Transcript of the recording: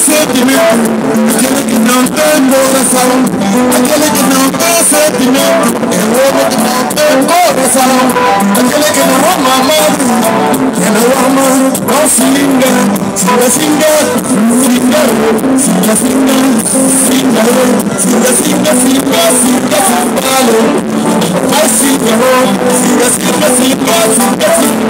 sentimento Aquele que não tem coração Aquele que não tem sentimento É o homem que não tem coração Aquele que não ama mais Que não ama, não se liga Se não se liga, se liga Se não se liga, se liga Se não se liga, se liga, se liga, se liga se liga, se liga, se liga, se liga, se liga